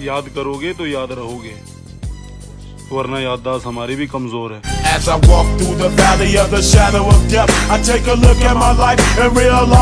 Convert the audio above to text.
याद करोगे तो याद रहोगे वरना याददाश्त हमारी भी कमज़ोर है As I walk through the valley of the shadow of death, I take a look at my life and realize.